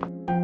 Bye.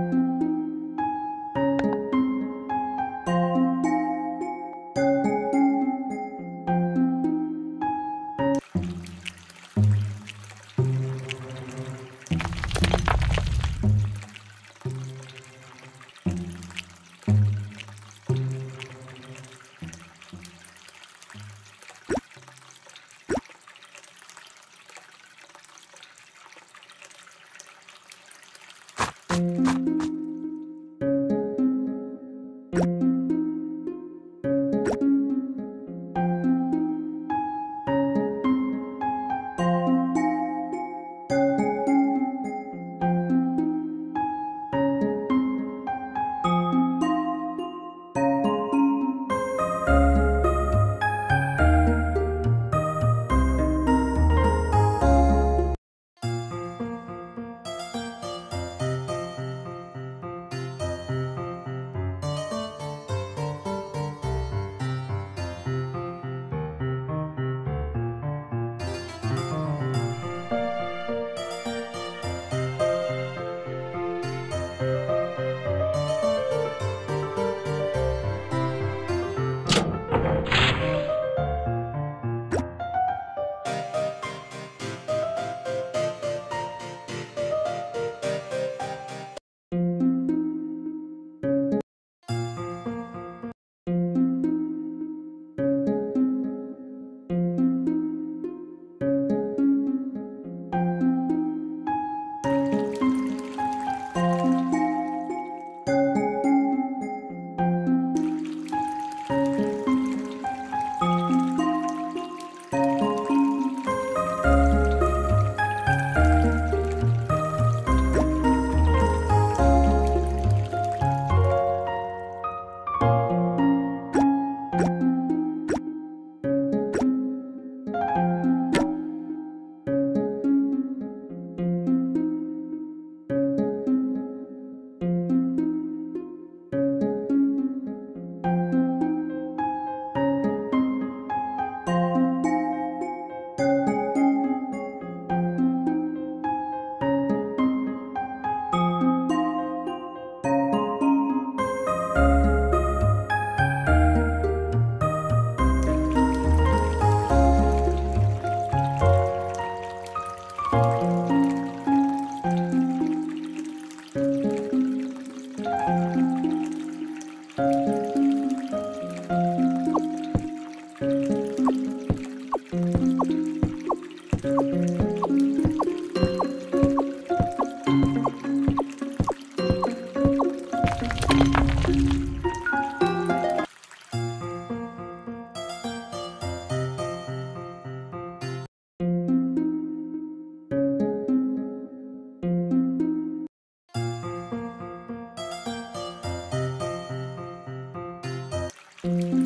Mm-hmm.